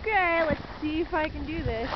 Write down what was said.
Okay, let's see if I can do this.